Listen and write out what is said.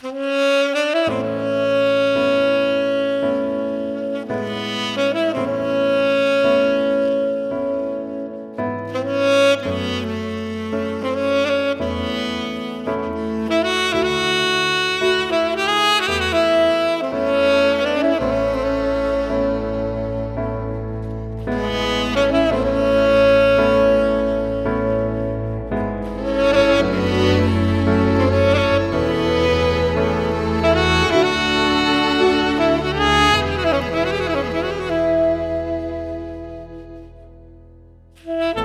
嗯 Yeah.